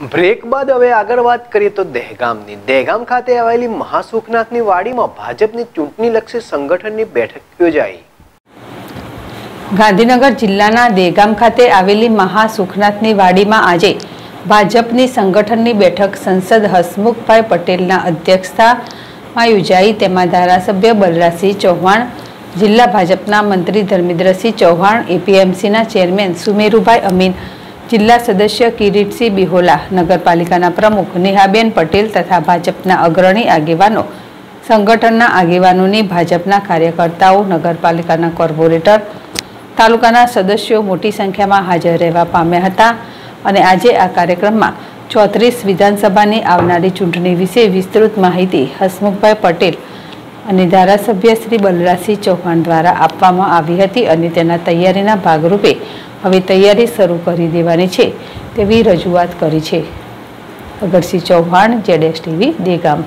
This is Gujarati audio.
બ્રેક બાદ હવે આગળ વાત કરીએ તો દહેગામની. દહેગામ ખાતે આવેલી મહાસુખનાથની વાડીમાં ભાજપની ચૂંટણીલક્ષી સંગઠનની બેઠક યોજાઈ. ગાંધીનગર જિલ્લાના દહેગામ ખાતે આવેલી મહાસુખનાથની વાડીમાં આજે ભાજપની સંગઠનની બેઠક સંસદ હસમુખભાઈ પટેલના અધ્યક્ષતામાં યોજાઈ. તેમાં ધારાસભ્ય બલરાજસિંહ ચૌહાણ, જિલ્લા ભાજપના મંત્રી ધર્મેન્દ્રસિંહ ચૌહાણ, એપીએમસીના ચેરમેન સુમેરુભાઈ અમીન જિલ્લા સદસ્ય કિરીટસિંહ બિહોલા, નગરપાલિકાના પ્રમુખ નેહાબેન પટેલ તથા ભાજપના અગ્રણી આગેવાનો, સંગઠનના આગેવાનોની ભાજપના કાર્યકર્તાઓ, નગરપાલિકાના કોર્પોરેટર, તાલુકાના સદસ્યો મોટી સંખ્યામાં હાજર રહેવા પામ્યા હતા અને આજે આ કાર્યક્રમમાં ચોત્રીસ વિધાનસભાની આવનારી ચૂંટણી વિશે વિસ્તૃત માહિતી હસમુખભાઈ પટેલ અને ધારાસભ્ય શ્રી બલરાજસિંહ ચૌહાણ દ્વારા આપવામાં આવી હતી અને તેના તૈયારીના ભાગરૂપે હવે તૈયારી શરૂ કરી દેવાની છે તેવી રજૂઆત કરી છે. અગરસિંહ ચૌહાણ, જેડેશ ટીવી, દેગામ.